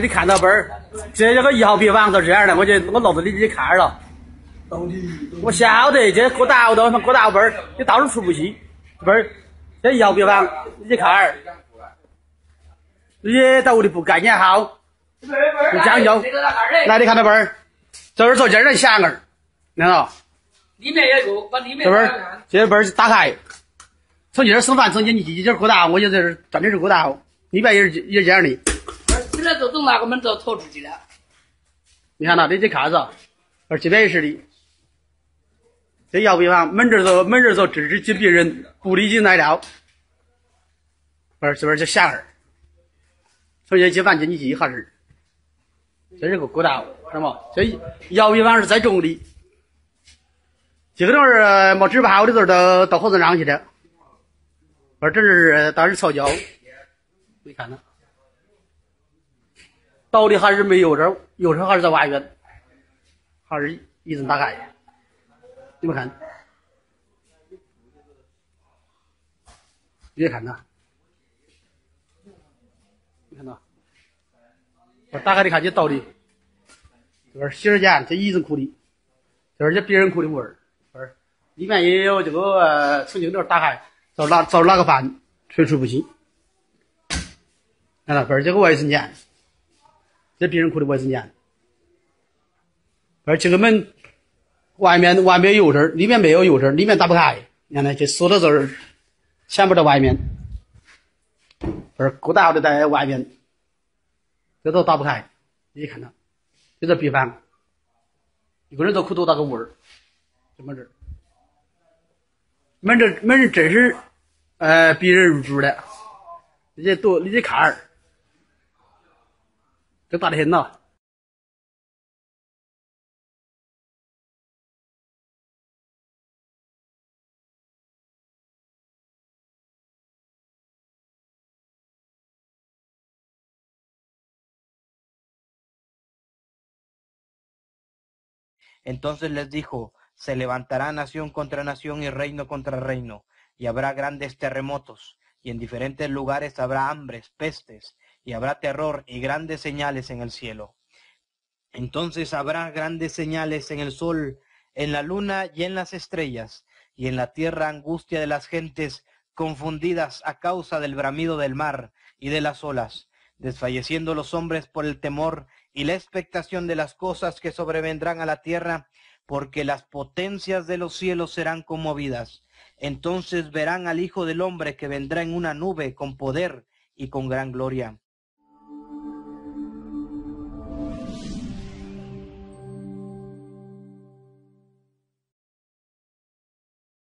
你看到本儿，这这个一号病房都这样的，我就我老子你你看了，我晓得这过道道过道本儿，你到处出不去，本儿这一号病房你看儿，你到屋里不干也好，不讲究，来你看到本儿，这儿坐这儿的响儿，看到？里面有一个，把里面这本儿这本儿打开，从这儿送饭从进去这儿过道，我就在这儿专门是过道，里边也是也是这样的。现在就从那个门就拖出去了。你看呐，你这看着，而这边也是的。这药病房门这儿做门这儿做制止进病人不离经来了，而这边就响儿，从这进饭进去一下子，这是个过道，看到吗？这药病房是在种的。这个东儿没治不好的时候到到火葬场去的，而这是当时草胶，你看呢？倒的还是没有这，有时还是在外面，还是一直打开。你们看，你看呐，你看呐，我打开你看，这倒的，这边洗手间，这医生库的，这边这别人库的屋儿。里面也有这个从这个打开，找哪找哪个饭，随处不行。看到这儿这个卫生间，这别人库的卫生间。而这个门外面外面有这儿，里面没有有这儿，里面打不开。你看呢，就锁到这儿，前不到外面。而过道的在外面，这都打不开。你看到，就这病房，一个人都可多大个屋儿，怎么着。门这门这是，呃，别人入住的，你这多，你这看，Entonces les dijo, se levantará nación contra nación y reino contra reino, y habrá grandes terremotos, y en diferentes lugares habrá hambres, pestes y habrá terror y grandes señales en el cielo. Entonces habrá grandes señales en el sol, en la luna y en las estrellas, y en la tierra angustia de las gentes confundidas a causa del bramido del mar y de las olas, desfalleciendo los hombres por el temor y la expectación de las cosas que sobrevendrán a la tierra, porque las potencias de los cielos serán conmovidas. Entonces verán al Hijo del Hombre que vendrá en una nube con poder y con gran gloria.